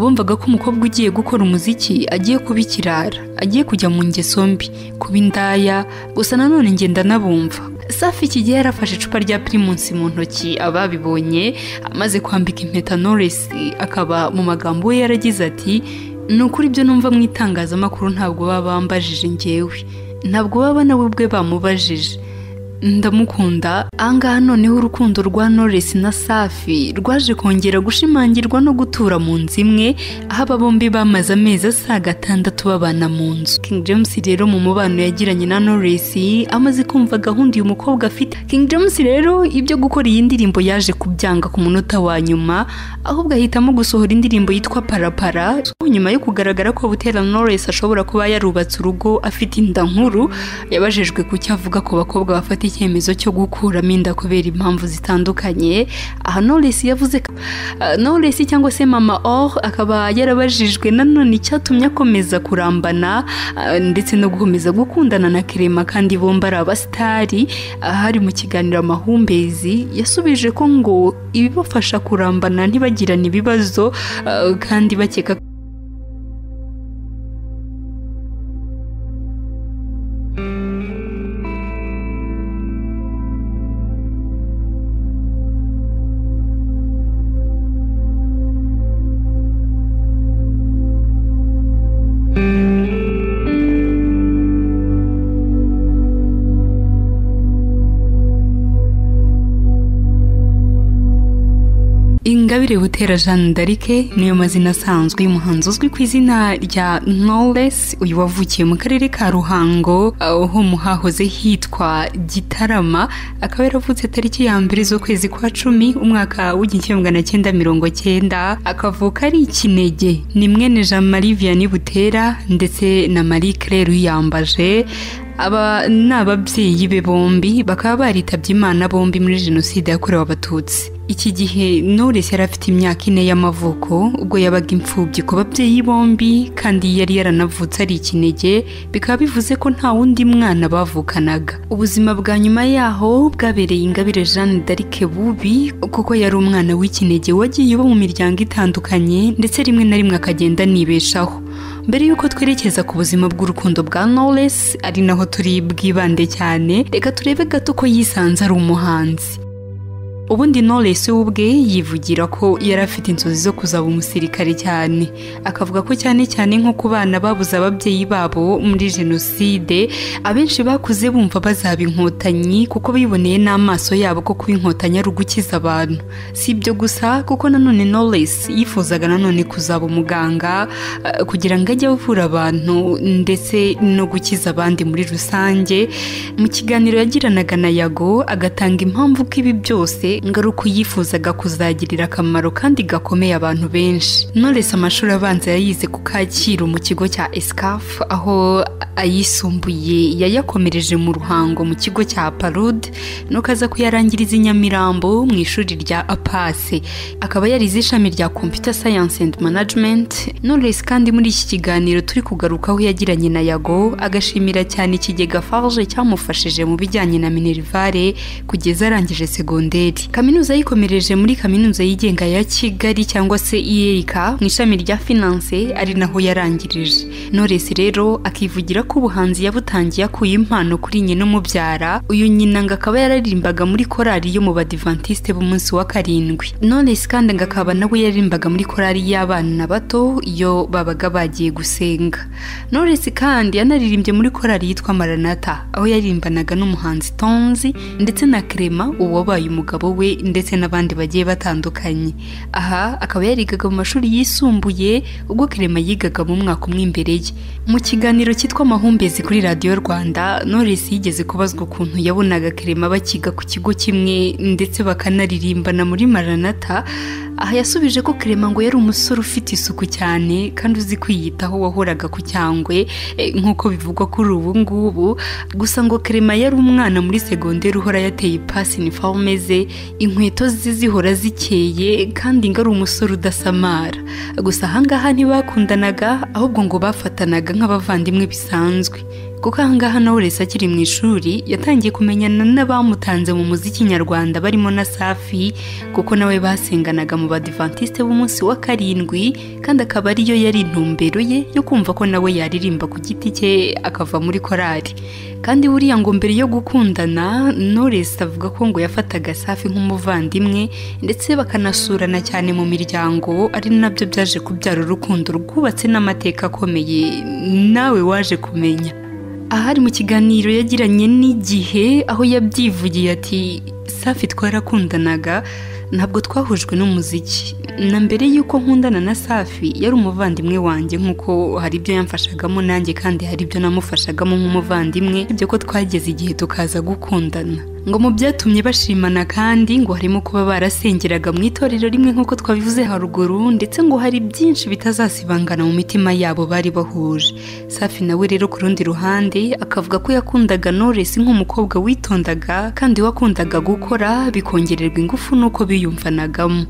bumvaga ko umukobwa ugiye gukora umuziki agiye kuba ikirara agiye kujya mu ngeso mbi kuba indaya gusa nanone ngenda nabumva safi iki gihe yarafashe icupa rya pirimusi mu ntoki ababibonye amaze kwambika impeta Knowless akaba mu magambo we yaragize ati ni ukuri ibyo numva mu itangazamakuru ntabwo baba bambajije ngewe ntabwo baba nawe ubwe bamubajije. Ndamukunda. Ahangaha noneho urukundo rwa Knowless na Safi rwaje kongera gushimangirwa no gutura mu nzu imwe aho aba bombi bamaze amezi asaga atandatu babana mu nzu. King James rero mu mubano yagiranye na Knowless amaze kumva gahunda uyu mukobwa afite. King James rero ibyo gukora iyi ndirimbo yaje kubyanga ku munota wa nyuma ahubwo ahitamo gusohora indirimbo yitwa Parapara nyuma yo kugaragara ko Butera Knowless ashobora kuba yarubatse urugo afite inda nkuru yabajijwe ku cyo avuga ku bakobwa bafata icyemezo cyo gukuramo inda kubera impamvu zitandukanye. Aha Knowless yavuze uh, Knowless cyangwa se Mama Or akaba yarabajijwe nanone icyatumye akomeza kurambana uh, ndetse no gukomeza gukundana na Clement kandi bombi ari abasitari. Ahari mu kiganiro amahumbezi yasubije ko ngo ibibafasha kurambana ntibagirane ibibazo uh, kandi bakeka Ingabire Butera Jeanne d'Arc niyo mazina asanzwe y'umuhanzi uzwi ku izina rya Knowless uyu wavukiye mu karere ka Ruhango aho mu hahoze hitwa Gitarama akaba yaravutse tariki ya mbere z'ukwezi kwa cumi umwaka w'igihumbi magana cyenda mirongo cyenda. Akavuka ari ikinege ni mwene Jean Marie Vianney Butera ndetse na Marie Claire Uyambaje aba ni ababyeyi be bombi bakaba baritabye imana bombi muri jenoside yakorewe abatutsi. Iki gihe Knowless yari afite imyaka ine y'amavuko ubwo yabaga imfubyi ku babyeyi bombi kandi yari yaranavutse ari ikinege bikaba bivuze ko nta wundi mwana bavukanaga. Ubuzima bwa nyuma yaho bwabereye ingabire Jeanne d'Arc bubi kuko yari umwana w'ikinege wagiye uba mu miryango itandukanye ndetse rimwe na rimwe akagenda anibeshaho. Mbere y'uko twerekeza ku buzima bw'urukundo bwa Knowless ari naho turi bwibande cyane reka turebe gato ko yisanze ari umuhanzi. Ubundi Knowless we ubwe yivugira ko yari afite inzozi zo kuzaba umusirikare cyane. Akavuga ko cyane cyane nko ku bana babuze ababyeyi babo muri jenoside abenshi bakuze bumva bazaba inkotanyi kuko biboneye n'amaso yabo ko kuba inkotanyi ari ugukiza abantu. Si ibyo gusa kuko nanone Knowless yifuzaga nanone kuzaba umuganga uh, kugira ngo ajye avura abantu ndetse no gukiza abandi muri rusange. Mu kiganiro yagiranaga na Yago agatanga impamvu ko ibi byose uko yifuzaga kuzagirira akamaro kandi gakomeye abantu benshi. Knowless amashuri abanza yayize ku Kacyiru mu kigo cya Escaf aho ayisumbuye yayakomereje mu ruhango mu kigo cya Parud nuko aza kuyarangiriza i Nyamirambo mu ishuri rya Apase. Akaba yarize ishami rya Computer Science and Management. Knowless kandi muri iki kiganiro turi kugarukaho yagiranye na Yago agashimira cyane ikigega Farge cyamufashije mu bijyanye na Minervare kugeza arangije segonderi kaminuza yikomereje muri kaminuza yigenga ya kigali cyangwa se iyerika mu ishami rya finance ari naho yarangirije. Knowless rero akivugira ko ubuhanzi yabutangiye akuye impano kuri nyina umubyara uyu nyina ngo akaba yararirimbaga muri korali yo mu badivantiste b'umunsi wa karindwi. Knowless kandi ngo akaba nawe yaririmbaga muri korali y'abana bato iyo babaga bagiye gusenga. Knowless kandi yanaririmbye muri korali yitwa maranata aho yaririmbanaga n'umuhanzi tonzi ndetse na Clement uwabaye umugabo we. Ndetse n'abandi bagiye batandukanye. Aha akaba yarigaga mu mashuri yisumbuye ubwo Clement yigaga mu mwaka umwe imbere ye. Mu kiganiro cyitwa amahumbezi kuri radiyo rwanda Knowless yigeze kubazwa ukuntu yabonaga Clement bakiga ku kigo kimwe ndetse bakanaririmbana muri maranata aha yasubije ko Clement ngo yari umusore ufite isuku cyane kandi uzi kwiyitaho wahoraga ku cyangwe nk'uko bivugwa kuri ubu ngubu. Gusa ngo Clement yari umwana muri segonderi uhora yateye ipasi iniforume ze inkweto ze zihora zikeye kandi ngo ari umusore udasamara. Gusa ahangaha ntibakundanaga ahubwo ngo bafatanaga nk'abavandimwe bisanzwe. Kuko ahangaha Knowless akiri mu ishuri yatangiye kumenyana n'abamutanze mu muziki nyarwanda barimo na Safi kuko nawe basenganaga mu badivantiste b'umunsi wa karindwi kandi akaba ariyo yari intumbero ye yo kumva ko nawe yaririmba ku giti cye akava muri korali. Kandi buriya ngo mbere yo gukundana Knowless avuga ko ngo yafataga Safi nk'umuvandimwe ndetse bakanasurana cyane mu miryango ari na byo byaje kubyara urukundo rwubatse n'amateka akomeye nawe waje kumenya. Ahari mu kiganiro yagiranye n'igihe aho yabyivugiye ati safi twarakundanaga ntabwo twahujwe n'umuziki. Na mbere y'uko nkundana na safi yari umuvandimwe wanjye nk'uko hari ibyo yamfashagamo nanjye kandi hari ibyo namufashagamo nk'umuvandimwe ibyo ko twageze igihe tukaza gukundana. Ngo mu byatumye bashimana kandi ngo harimo kuba barasengeraga mu itorero rimwe nk'uko twabivuze haruguru ndetse ngo hari byinshi bitazasibangana mu mitima yabo bari bahuje. Safi nawe rero ku rundi ruhande akavuga ko yakundaga Knowless nk'umukobwa witondaga kandi wakundaga gukora bikongererwa ingufu n'uko biyumvanagamo.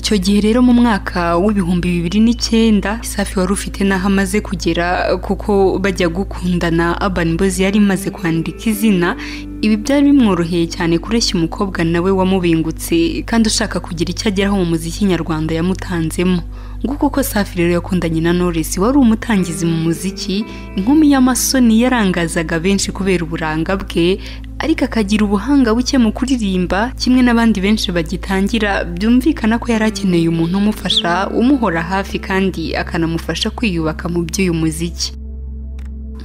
Icyo gihe rero mu mwaka w'ibihumbi bibiri n'icyenda safi wari ufite n'aho amaze kugera kuko bajya gukundana Urban Boys yari imaze kwandika izina ibi byari bimworoheye cyane kureshya umukobwa nawe wamubingutse kandi ushaka kugira icyo ageraho mu muziki nyarwanda yamutanzemo. Nguko uko safi rero yakundanye na Knowless wari umutangizi mu muziki inkumi y'amasoni yarangazaga benshi kubera uburanga bwe ariko akagira ubuhanga buke mu kuririmba kimwe n'abandi benshi bagitangira byumvikana ko yari akeneye umuntu umufasha umuhora hafi kandi akanamufasha kwiyubaka mu by'uyu muziki.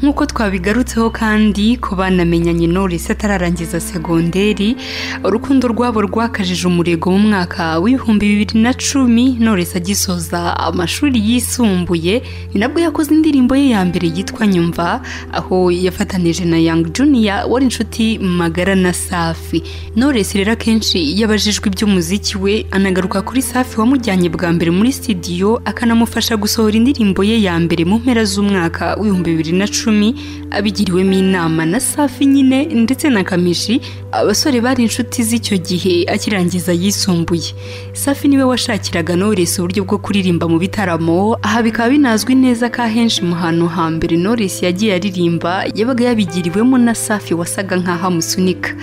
Nk'uko twabigarutseho kandi ko banamenyanye Knowless atararangiza segonderi urukundo rwabo rwakajije umurego mu mwaka w'ibihumbi bibiri na cumi. Knowless agisoza amashuri yisumbuye ni nabwo yakoze indirimbo ye ya mbere yitwa nyumva aho yafatanije na Young Junior wari inshuti magara na Safi. Knowless rero akenshi yabajijwe iby'umuziki we anagaruka kuri Safi wamujyanye bwa mbere muri studio akanamufasha gusohora indirimbo ye ya mbere mu mpera z'umwaka w'ibihumbi bibiri na cumi. Abigiriwemo inama na safi nyine ndetse na kamishi abasore bari inshuti z'icyo gihe akirangiza yisumbuye. Safi ni we washakiraga Knowless uburyo bwo kuririmba mu bitaramo aha bikaba binazwi neza ko ahenshi mu hantu hambere Knowless yagiye aririmba yabaga yabigiriwemo na safi wasaga nk'aho amusunika.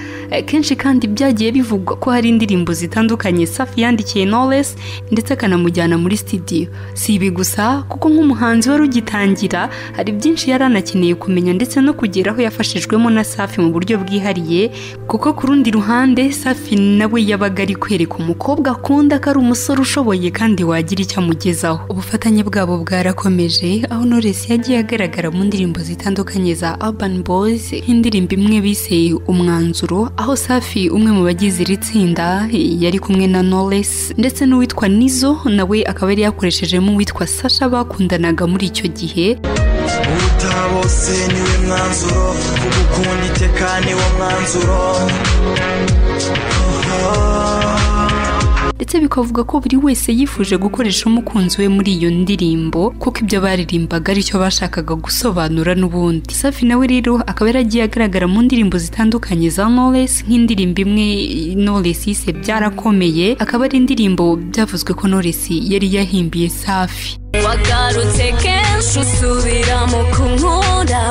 Kenshi kandi byagiye bivugwa ko hari indirimbo zitandukanye safi yandikiye Knowless ndetse akanamujyana muri studio. Si ibi gusa kuko nk'umuhanzi wari ugitangira hari byinshi yari anakeneye kumenya ndetse no kugera aho yafashijwemo na safi mu buryo bwihariye kuko ku rundi ruhande safi nawe yabaga ari kwereka umukobwa akunda ko ari umusore ushoboye kandi wagira icyo amugezaho. Ubufatanye bwabo bwarakomeje aho Knowless yagiye agaragara mu ndirimbo zitandukanye za Urban Boys nk'indirimbo imwe bise umwanzuro aho safi umwe mu bagize iri tsinda yari kumwe na Knowless ndetse n'uwitwa Nizo nawe akaba yari yakoreshejemo uwitwa Sasha bakundanaga muri icyo gihe. Bose ni we mwanzuro kugukunda iteka niwo mwanzuro. Ndetse bikavuga ko buri wese yifuje gukoresha umukunzi we muri iyo ndirimbo kuko ibyo baririmbaga ari cyo bashakaga gusobanura n'ubundi. Safi nawe rero akaba yaragiye agaragara mu ndirimbo zitandukanye za Knowless nk'indirimbo imwe Knowless yise byarakomeye akaba ari indirimbo byavuzwe ko Knowless yari yahimbiye safi. Wagarutse kenshi usubira mu kunkunda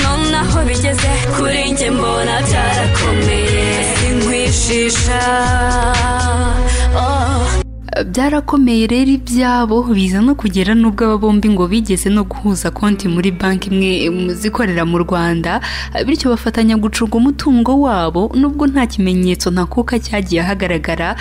nonaho bigeze kuri njye mbona byarakomeye. Sinkwishisha. Byarakomeye rero ibyabo biza no kugera n'ubwo aba bombi ngo bigeze no guhuza konti muri banki imwe zikorera mu rwanda bityo bafatanya gucunga umutungo wabo nubwo nta kimenyetso ntakuka cyagiye ahagaragara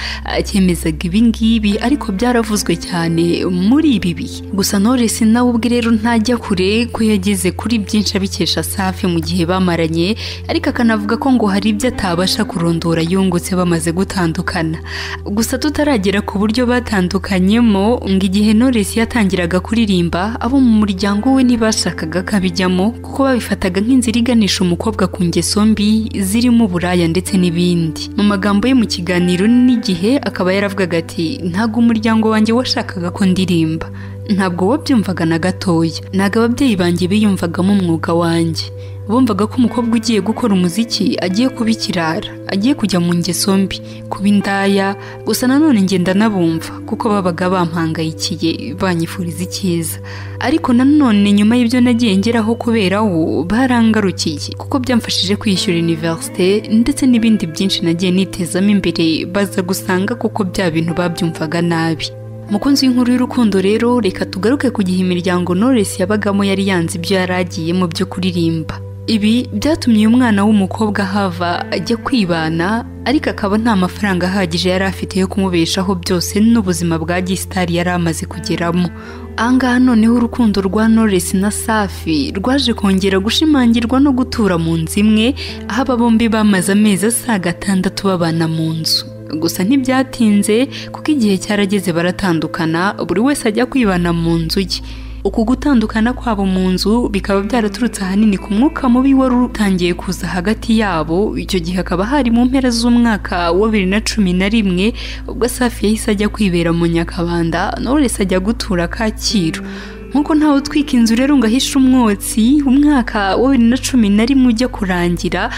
cyemezaga ibi ngibi ariko byaravuzwe cyane muri ibi bihe. Gusa Knowless nawe ubwe rero ntajya kure ko yageze kuri byinshi abikesha safi mu gihe bamaranye ariko akanavuga ko ngo hari ibyo atabasha kurondora yungutse bamaze gutandukana. Gusa tutaragera ku buryo batandukanyemo ngo igihe Knowless yatangiraga kuririmba abo mu muryango we ntibashakaga ko abijyamo kuko babifataga nk'inzira iganisha umukobwa ku ngeso mbi zirimo uburaya ndetse n'ibindi. Mu magambo ye mu kiganiro n'igihe akaba yaravugaga ati ntabwo umuryango wanjye washakaga ko ndirimba. Ntabwo wabyumvaga na gatoya. Ntabwo ababyeyi banjye biyumvagamo umwuga wanjye. Bumvaga ko umukobwa ugiye gukora umuziki agiye kuba ikirara agiye kujya mu ngeso mbi kuba indaya gusa nanone ngenda nabumva kuko babaga bampangayikiye banyifuriza icyiza. Ariko nanone nyuma y'ibyo nagiye ngeraho kubera wo barangarukiye kuko byamfashije kwishyura iniverisite ndetse n'ibindi byinshi nagiye nitezamo imbere baza gusanga kuko bya bintu babyumvaga nabi. Mukunzi w'inkuru y'urukundo rero reka tugaruke ku gihe imiryango Knowless yabagamo yari yanze ibyo yari agiyemo byo kuririmba. Ibi byatumye uyu mwana w'umukobwa hava ajya kwibana ariko akaba nta mafaranga ahagije yari afite yo kumubeshaho byose n'ubuzima bwa gisitari yari amaze kugeramo. Ahangaha noneho urukundo rwa Knowless na safi rwaje kongera gushimangirwa no gutura mu nzu imwe aho aba bombi bamaze amezi asaga atandatu babana mu nzu. Gusa ntibyatinze kuko igihe cyarageze baratandukana buri wese ajya kwibana mu nzu ye. Uku gutandukana kwabo mu nzu bikaba byaraturutse ahanini ku mwuka mubi wari utangiye kuza hagati yabo. Icyo gihe hakaba hari mu mpera z'umwaka wa bibiri na cumi na rimwe ubwo safi yahise ajya kwibera mu nyakabanda Knowless ajya gutura kacyiru. Nk'uko ntawe utwika inzu rero ngo ahishe umwotsi umwaka wa bibiri na cumi na rimwe ujya kurangira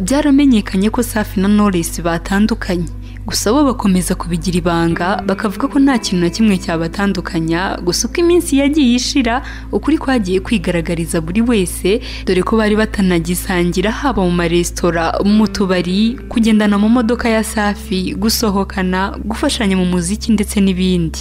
byaramenyekanye ko safi na Knowless batandukanye. Gusa bo bakomeza kubigira ibanga bakavuga ko nta kintu na kimwe cyabatandukanya gusa uko iminsi yagiye ishira ukuri kwagiye kwigaragariza buri wese dore ko bari batanagisangira haba mu maresitora mu tubari kugendana mu modoka ya safi gusohokana gufashanya mu muziki ndetse n'ibindi.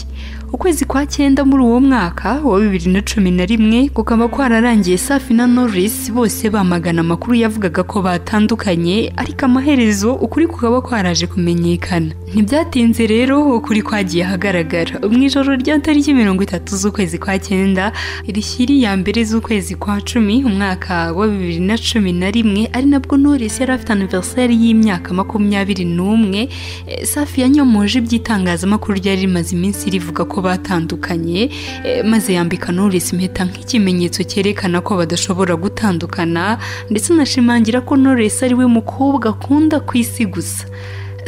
Ukwezi kwa cyenda muri uwo mwaka wa bibiri na cumi na rimwe kukaba kwararangiye safi na Knowless bose bamagana amakuru yavugaga ko batandukanye ariko amaherezo ukuri kukaba kwaraje kumenyekana. Ntibyatinze rero ukuri kwagiye ahagaragara. Mu ijoro rya tariki mirongo itatu z'ukwezi kwa cyenda rishyiri ya mbere z'ukwezi kwa cumi umwaka wa bibiri na cumi na rimwe ari nabwo Knowless yari afite aniversari y'imyaka makumyabiri n'umwe. Safi yanyomoje iby'itangazamakuru ryari rimaze iminsi rivuga ko batandukanye maze yambika Knowless impeta nk'ikimenyetso cyerekana ko badashobora gutandukana ndetse anashimangira ko Knowless ari we mukobwa akunda ku isi gusa.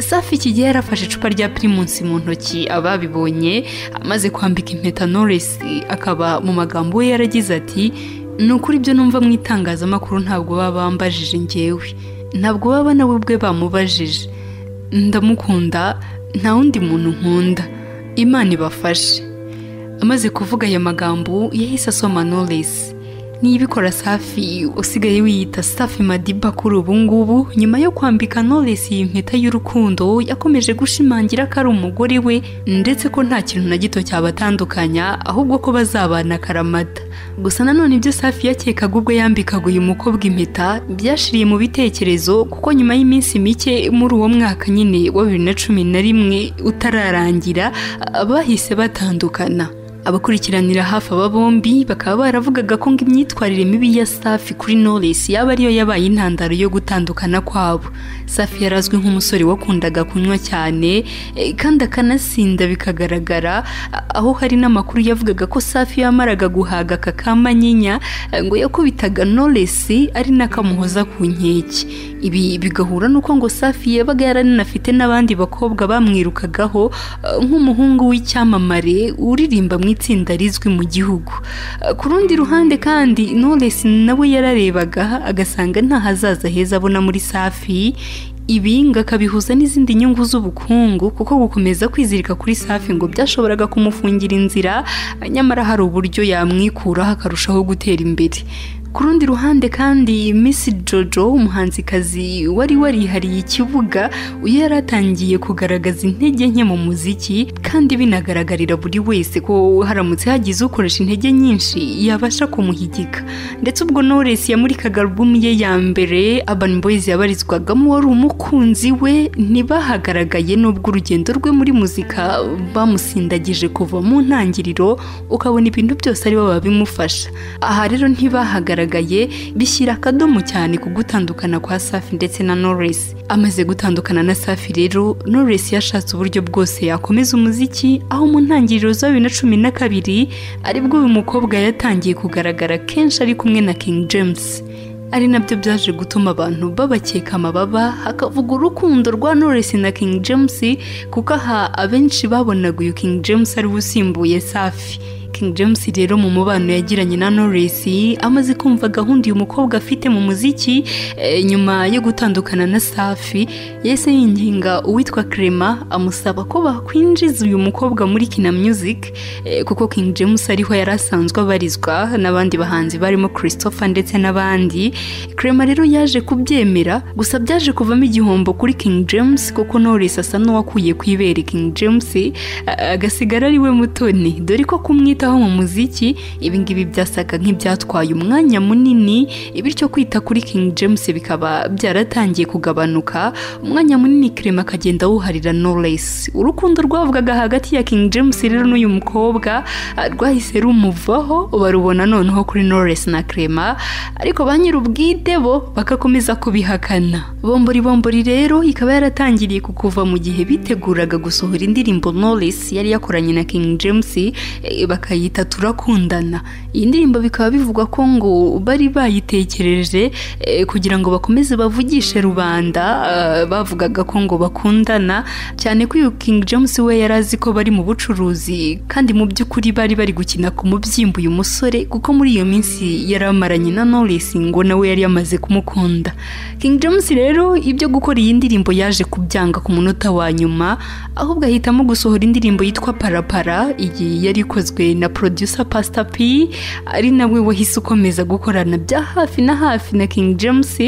Safi iki gihe yarafashe icupa rya pirimusi mu ntoki ababibonye amaze kwambika impeta Knowless akaba mu magambo we yaragize ati ni ukuri ibyo numva mu itangazamakuru ntabwo baba bambajije ngewe ntabwo baba nawe ubwe bamubajije. Ndamukunda nta wundi muntu nkunda. Imana ibafashe. Amaze kuvuga aya magambo yahise asoma Knowless. Niyibikora safi usigaye wiyita safi madiba kuri ubu ngubu nyuma yo kwambika Knowless iyi mpeta y'urukundo yakomeje gushimangira ko ari umugore we ndetse ko nta kintu na gito cyabatandukanya ahubwo ko bazabana akaramata gusa nanone ibyo safi yakekaga ubwo yambikaga uyu mukobwa impeta byashiriye mu bitekerezo kuko nyuma y'iminsi mike muri uwo mwaka nyine wa bibiri na cumi na rimwe utararangira bahise batandukana. Abakurikiranira hafi aba bombi bakaba baravugaga ko ngo imyitwarire mibi ya safi kuri Knowless yaba ariyo yabaye intandaro yo gutandukana kwabo. Safi yarazwi nk'umusore wakundaga kunywa cyane kandi akanasinda bikagaragara aho hari n'amakuru yavugaga ko safi yamaraga guhaga aka kamanyinya ngo yakubitaga Knowless ari n'akamuhoza ku nkeke. Ibi bigahura n'uko ngo safi yabaga yaranafite n'abandi bakobwa bamwirukagaho nk'umuhungu w'icyamamare uririmba mu itsinda rizwi mu gihugu. Ku rundi ruhande kandi Knowless nawe yararebaga agasanga nta hazaza heza abona muri safi. Ibi ngo akabihuza n'izindi nyungu z'ubukungu kuko gukomeza kwizirika kuri safi ngo byashoboraga kumufungira inzira nyamara hari uburyo yamwikuraho akarushaho gutera imbere. Ku rundi ruhande kandi Miss Jojo umuhanzikazi wari warihariye ikibuga yari atangiye kugaragaza intege nke mu muziki kandi binagaragarira buri wese ko haramutse hagize ukoresha intege nyinshi yabasha kumuhigika. Ndetse ubwo Knowless yamurikaga album ye ya mbere Urban Boys yabarizwagamo wari umukunzi we ntibahagaragaye n'ubwo urugendo rwe muri muzika bamusindagije kuva mu ntangiriro ukabona ibintu byose ari bo babimufasha. Aha rero ntibahagaragaye. Bishyira akadomo cyane ku gutandukana kwa safi ndetse na Knowless amaze gutandukana na safi rero Knowless yashatse uburyo bwose yakomeza umuziki aho mu ntangiriro za bibiri na cumi na kabiri ari bwo uyu mukobwa yatangiye kugaragara kenshi ari kumwe na King James. Ari na byo byaje gutuma abantu babakeka amababa hakavuga urukundo rwa Knowless na King James kuko aha abenshi babonaga uyu King James ari usimbuye safi. King James rero mu mubano yagiranye na Knowless amaze kumva gahunda uyu mukobwa afite mu muziki eh, nyuma yo gutandukana na Safi yahise yinginga uwitwa Clement amusaba ko bakwinjiza uyu mukobwa muri Kina Music eh, kuko King James ariho yari asanzwe abarizwa n'abandi bahanzi barimo Christopher ndetse n'abandi. Clement rero yaje kubyemera gusa byaje kuvamo igihombo kuri King James kuko Knowless asa n'uwakuye ku King James a- agasigara ari we mutoni. Dore ko kumwitaho mu muziki ibi ngibi byasaga nk'ibyatwaye umwanya munini bityo kwita kuri King James bikaba byaratangiye kugabanuka umwanya munini Clement akagenda awuharira Knowless urukundo rwavugaga hagati ya King James rero n'uyu mukobwa ah, rwahise rumuvaho barubona noneho kuri Knowless na Clement ariko ba nyir'ubwite bo bagakomeza kubihakana. Bombori bombori rero ikaba yaratangiriye kukuva mu gihe biteguraga gusohora indirimbo Knowless yari yakoranye na King James eh, bakayita turakundana. Iyi ndirimbo bikaba bivugwa ko ngo bari bayitekereje eh, kugira ngo bakomeze bavugishe rubanda ah, bavugaga ko ngo bakundana. Cyane ko uyu King James we yari azi ko bari mu bucuruzi kandi mu by'ukuri bari bari gukina ku mubyimba uyu musore kuko muri iyo minsi yari amaranye na Knowless ngo nawe yari yamaze kumukunda. King James rero ibyo gukora iyi ndirimbo yaje kubyanga ku munota wa nyuma ahubwo ahitamo gusohora indirimbo yitwa Parapara iyi yari ikozwe na producer Pastor P ari nawe wahise ukomeza gukorana bya hafi na hafi na King James.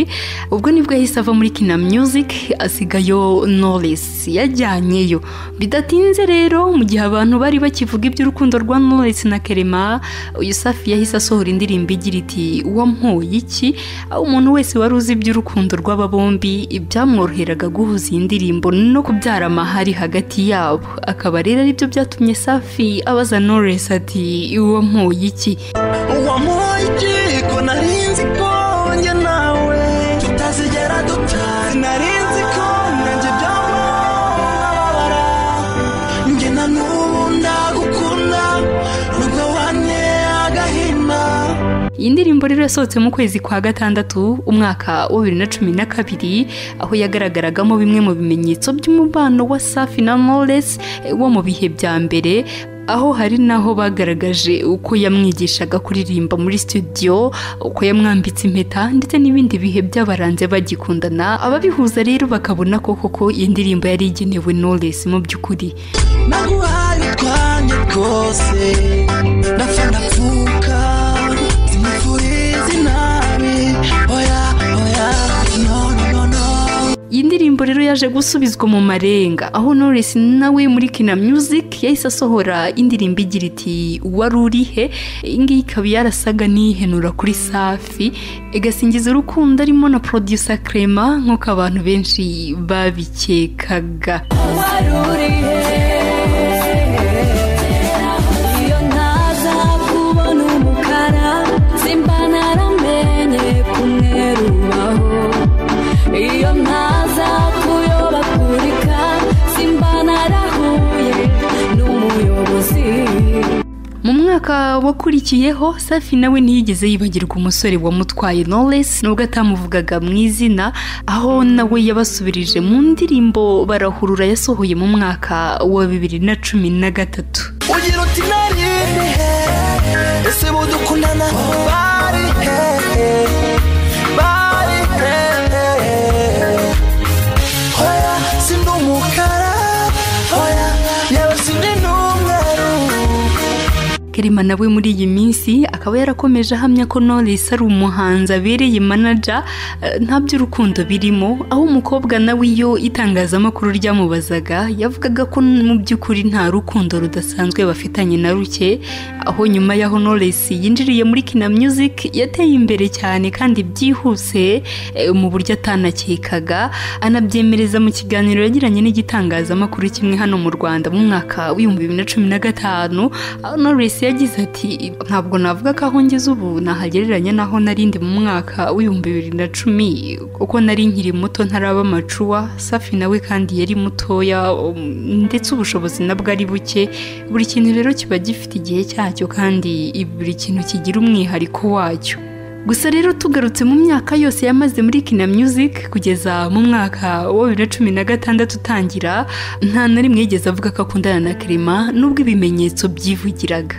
Ubwo ni bwo yahise ava muri Kina Music asigayo Knowless yajyanyeyo. Bidatinze rero mu gihe abantu bari bakivuga iby'urukundo rwa Knowless na Clement uyu Safi yahise asohora indirimbo igira iti wampoye iki? Aho umuntu wese wari uzi iby'urukundo rw'aba bombi byamworoheraga guhuza iyi ndirimbo no kubyara amahari hagati yabo. Akaba rero ari byo byatumye Safi abaza Knowless ati wampoye iki? Wamuhaye igiko narinzi ko njye nawe? Tutazigera dutana narinzi ko nanjye byamubabara njye na n'ubu ndagukunda nubwo wanteye agahinda iyi ndirimbo rero yasohotse mu kwezi kwa gatandatu umwaka wa bibiri na cumi na kabiri aho yagaragaragamo bimwe mu bimenyetso by'umubano wa Safi na eh, wo mu bihe bya mbere aho hari naho bagaragaje uko yamwigishaga kuririmba muri studio uko yamwambitse impeta ndetse n'ibindi bihe by'abaranze bagikundana. Ababihuza rero bakabona ko koko iyi ndirimbo yari igenewe Knowless mu by'ukuri. Ndirimbo rero yaje gusubizwa mu marenga. Aho Knowless nawe muri Kina Music yahise asohora indirimbo igira iti wari urihe iyi ngiyi ikaba yarasaga n'ihenura kuri Safi. Igasingiza urukundo arimo na producer Clement nk'uko abantu benshi babikekaga. Wari urihe iyo simba narahuye n'umuyobozi mu mwaka wakurikiyeho Safi nawe ntiyigeze yibagirwa umusore wamutwaye Knowless nubwo atamuvugaga mu izina aho nawe yabasubirije mu ndirimbo barahurura yasohoye mu mwaka wa bibiri na cumi na gatatu. Ugira uti ese budukundana bari he? Kerima nawe muri iyi minsi akaba yarakomeje ahamya ko Knowless ari umuhanzi abereye manager eh, nta by'urukundo birimo aho umukobwa nawe iyo itangazamakuru ryamubazaga yavugaga ko mu by'ukuri nta rukundo rudasanzwe bafitanye na ruke aho nyuma y'aho Knowless yinjiriye muri Kina Music yateye imbere cyane kandi byihuse eh, mu buryo atanakekaga anabyemereza mu kiganiro yagiranye n'igitangazamakuru kimwe hano mu Rwanda mu mwaka w'ibihumbi bibiri na cumi na gatanu aho Knowless yagize ati ntabwo navuga ko aho ngeze ubu nahagereranya n'aho narindi mu mwaka w'ibihumbi bibiri na cumi. Kuko nari nkiri muto ntaraba amacuwa safi nawe kandi yari mutoya ndetse ubushobozi nabwo ari buke. Buri kintu rero kiba gifite igihe cyacyo kandi buri kintu kigira umwihariko wacyo. Gusa rero tugarutse mu myaka yose yamaze muri Kina Music kugeza mu mwaka wa bibiri na cumi na gatandatu utangira nta na rimwe yigeze avuga ko akundana na Clement nubwo ibimenyetso byivugiraga.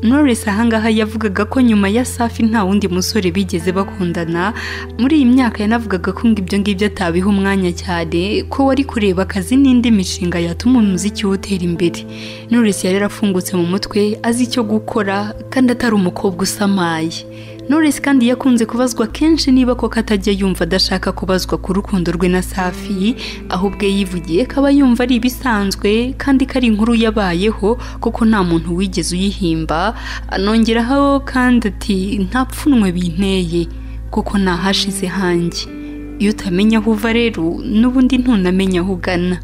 Knowless ahangaha yavugaga ko nyuma ya safi nta wundi musore bigeze bakundana muri iyi myaka yanavugaga ko ibyo ngibyo atabiha umwanya cyane ko wari kureba akazi n'indi mishinga yatuma umuziki we utera imbere. Knowless yari yarafungutse mu mutwe azi icyo gukora kandi atari umukobwa usamaye. Knowless kandi yakunze kubazwa kenshi niba koko atajya yumva adashaka kubazwa ku rukundo rwe na Safi ahubwo yivugiye ko aba yumva ari ibisanzwe kandi ko ari inkuru yabayeho kuko nta muntu wigeze uyihimba. Anongeraho kandi ati nta pfunwe binteye kuko ntahashize hanjye. Iyo utamenya aho uva rero n'ubundi ntunamenya aho ugana.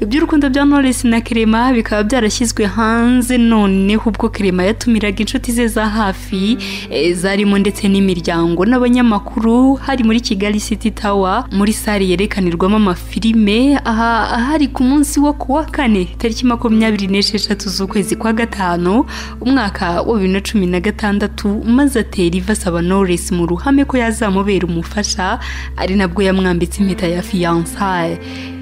Iby'urukundo bya Knowless na Clement bikaba byarashyizwe hanze noneho ubwo Clement yatumiraga inshuti ze za hafi eh, zarimo ndetse n'imiryango n'abanyamakuru hari muri Kigali City Tower muri sale yerekanirwamo amafilime aha ahari ku munsi wo kuwa kane tariki makumyabiri n'esheshatu z'ukwezi kwa gatanu umwaka wa bibiri na cumi na gatandatu maze atera iva asaba Knowless mu ruhame ko yazamubera umufasha ari nabwo yamwambitse impeta ya fiyansaye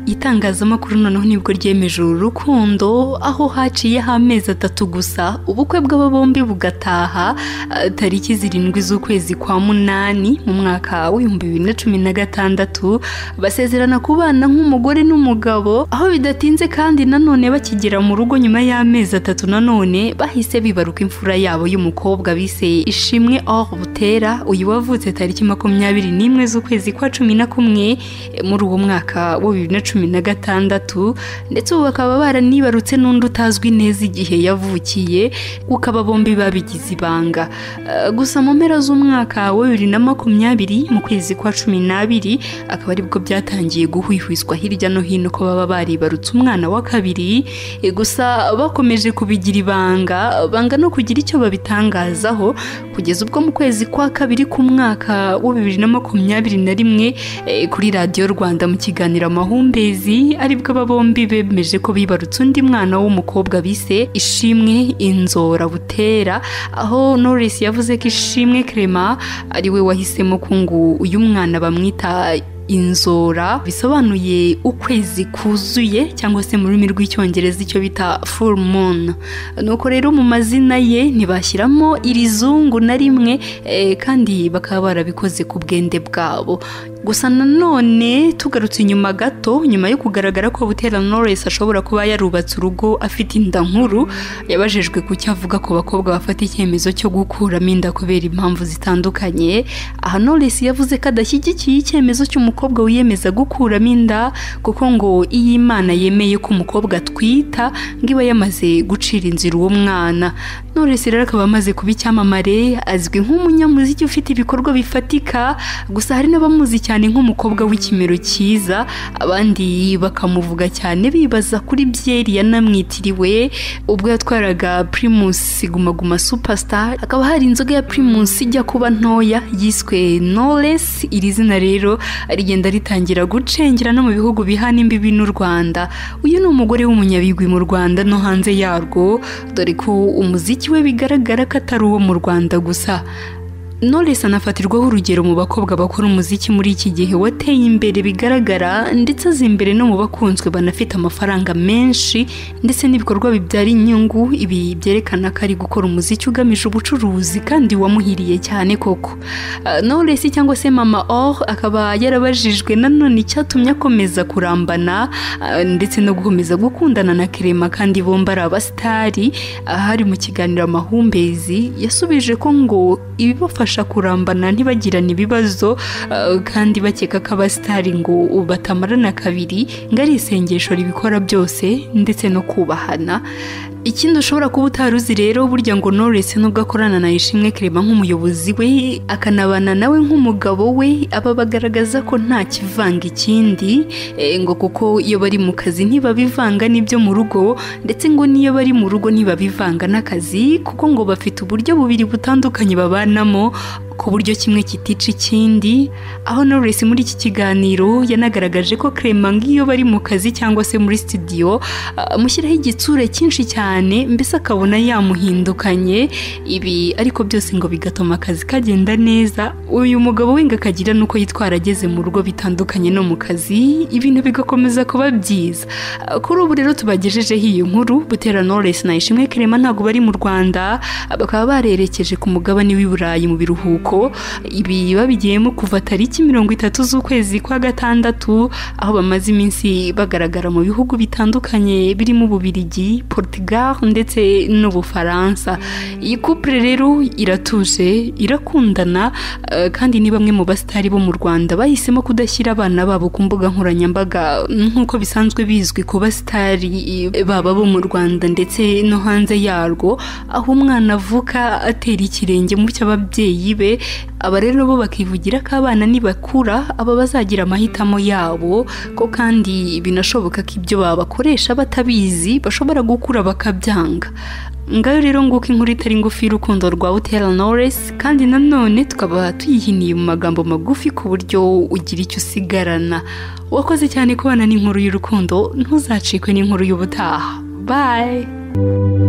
itangazamakuru noneho ni bwo ryemeje uru rukundo aho haciyeho amezi atatu gusa ubukwe bw'aba bombi bugataha ah, tariki zirindwi z'ukwezi kwa munani mu mwaka w'ibihumbi bibiri na cumi na gatandatu basezerana kubana nk'umugore n'umugabo aho bidatinze kandi nanone bakigera mu rugo nyuma y'amezi atatu nanone bahise bibaruka imfura yabo y'umukobwa bise ishimwe or butera uyu wavutse tariki makumyabiri n'imwe z'ukwezi kwa cumi na kumwe eh, muri uwo mwaka wa bibiri na cumi na gatandatu ndetse ubu bakaba baranibarutse n'undi utazwi neza igihe yavukiye ukaba bombi babigize ibanga. Eh, gusa mu mpera z'umwaka wa bibiri na makumyabiri mu kwezi kwa cumi n'abiri akaba ari bwo byatangiye guhwihwiswa hirya no hino ko baba baribarutse umwana wa kabiri. Eh, gusa bakomeje kubigira ibanga banga no kugira icyo babitangazaho kugeza ubwo mu kwezi kwa kabiri k'umwaka wa bibiri na makumyabiri na rimwe eh, kuri radiyo rwanda mu kiganiro amahumbezi ari bwo aba bombi bemeje ko bibarutse undi mwana w'umukobwa bise ishimwe inzora butera. Aho Knowless yavuze ko ishimwe Clement ari we wahisemo ko ngo uyu mwana bamwita inzora. Bisobanuye ukwezi kuzuye cyangwa se mu rurimi rw'icyongereza icyo bita full moon. Nuko rero mu mazina ye ntibashyiramo iri zungu na rimwe eh, kandi bakaba barabikoze ku bwende bwabo. Gusa nanone tugarutse inyuma gato nyuma yo kugaragara ko Butera Knowless ashobora kuba yarubatse urugo afite inda nkuru yabajijwe ku cyo avuga ku bakobwa bafata icyemezo cyo gukuramo inda kubera impamvu zitandukanye. Aha Knowless yavuze ko adashyigikiye icyemezo cy'umukobwa wiyemeza gukuramo inda kuko ngo iyo Imana yemeye ko umukobwa atwita ngo iba yamaze gucira inzira uwo mwana. Knowless rero akaba amaze kuba icyamamare azwi nk'umunyamuziki ufite ibikorwa bifatika gusa hari n'abamuzi cyane nk'umukobwa w'ikimero cyiza abandi bakamuvuga cyane bibaza kuri byeri yanamwitiriwe ubwo yatwaraga Primus Guma Guma Superstar. Hakaba hari inzoga ya Primus ijya kuba ntoya yiswe Knowless. Iri zina rero rigenda ritangira gucengera no mu bihugu bihana imbibi n'u Rwanda. Uyu ni umugore w'umunyabigwi mu Rwanda no hanze yarwo. Dore ko umuziki we bigaragara ko atari uwo mu Rwanda gusa. Knowless anafatirwaho urugero mu bakobwa bakora umuziki muri iki gihe wateye imbere bigaragara ndetse aza imbere no mu bakunzwe banafite amafaranga menshi ndetse n'ibikorwa bibyara inyungu. Ibi byerekana ko ari gukora umuziki ugamije ubucuruzi kandi wamuhiriye cyane koko. Uh, Knowless cyangwa se Mama Or akaba yarabajijwe nanone icyatumye akomeza kurambana uh, ndetse no gukomeza gukundana na Clement kandi bombi ari abasitari. Ahari mu kiganiro amahumbezi yasubije ko ngo ibibafasha kurambana ntibagirane ibibazo uh, kandi bakeka ko abasitari ngo batamarana kabiri ngo ari isengesho ribikora byose ndetse no kubahana. Ikindi ushobora kuba utari uzi rero burya ngo Knowless nubwo akorana na Ishimwe Clement nk'umuyobozi we akanabana nawe nk'umugabo we aba bagaragaza ko nta kivanga ikindi eh, ngo kuko iyo bari mu kazi ntibabivanga n'ibyo mu rugo ndetse ngo n'iyo bari mu rugo ntibabivanga n'akazi kuko ngo bafite uburyo bubiri butandukanye babanamo. Ku buryo kimwe kitica ikindi aho Knowless muri iki kiganiro yanagaragaje ko Clement nk'iyo bari mu kazi cyangwa se muri studio amushyiraho igitsure cyinshi cyane mbese akabona yamuhindukanye. Ibi ariko byose ngo bigatuma akazi kagenda neza. Uyu mugabo we ngo akagira n'uko yitwara ageze mu rugo bitandukanye no mu kazi ibintu bigakomeza kuba byiza. Kuri ubu rero tubagejejeho iyi nkuru Butera Knowless na Ishimwe Clement ntabwo bari mu Rwanda bakaba barerekeje ku mugabane w'i Burayi mu biruhuko. Ibi babigiyemo kuva tariki mirongo itatu z'ukwezi kwa gatandatu aho bamaze iminsi bagaragara mu bihugu bitandukanye birimo Ububirigi Portugal ndetse n'Ubufaransa. Iyi couple rero iratuje irakundana eh, kandi ni bamwe mu basitari bo mu Rwanda bahisemo kudashyira abana babo ku mbuga nkoranyambaga nk'uko bisanzwe bizwi ku basitari baba bo mu Rwanda ndetse no hanze yarwo aho umwana avuka atera ikirenge mu cy'ababyeyi be aba rero bo bakivugira ko abana nibakura aba bazagira amahitamo yabo ko kandi binashoboka ko ibyo babakoresha batabizi bashobora gukura bakabyanga. Ngayo rero nguko inkuru itari ngufi y'urukundo rwa Butera Knowless kandi nanone tukaba tuyihiniye mu magambo magufi ku buryo ugira icyo usigarana. Wakoze cyane kubana n'inkuru y'urukundo ntuzacikwe n'inkuru y'ubutaha. Bye!